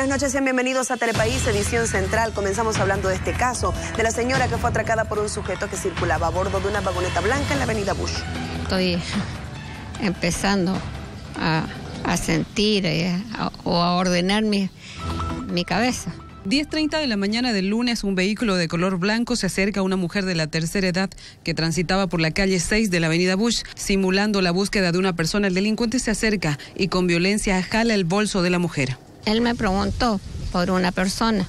Buenas noches, sean bienvenidos a Telepaís, edición central. Comenzamos hablando de este caso, de la señora que fue atracada por un sujeto que circulaba a bordo de una vagoneta blanca en la avenida Bush. Estoy empezando a, sentir eh, o a ordenar mi, mi cabeza. 10.30 de la mañana del lunes, un vehículo de color blanco se acerca a una mujer de la tercera edad que transitaba por la calle 6 de la avenida Bush. Simulando la búsqueda de una persona, el delincuente se acerca y con violencia jala el bolso de la mujer. Él me preguntó por una persona.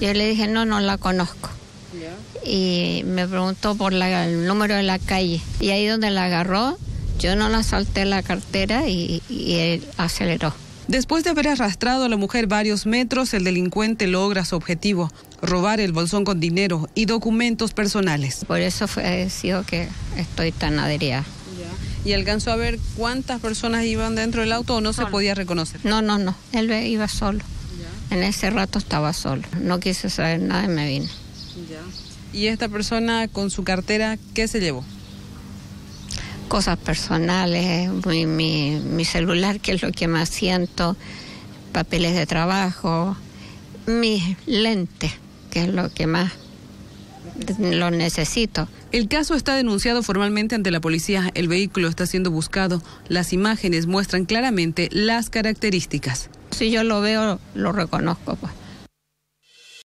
Yo le dije, no, no la conozco. Y me preguntó por el número de la calle. Y ahí donde la agarró, yo no la salté la cartera y él aceleró. Después de haber arrastrado a la mujer varios metros, el delincuente logra su objetivo, robar el bolsón con dinero y documentos personales. Por eso fue sido que estoy tan adherida. ¿Y alcanzó a ver cuántas personas iban dentro del auto o no se podía reconocer? No, no, no, él iba solo. En ese rato estaba solo. No quise saber nada y me vine. ¿Y esta persona con su cartera qué se llevó? cosas personales, mi, mi, celular, que es lo que más siento, papeles de trabajo, mis lentes, que es lo que más lo necesito. El caso está denunciado formalmente ante la policía. El vehículo está siendo buscado. Las imágenes muestran claramente las características. Si yo lo veo, lo reconozco. Pues.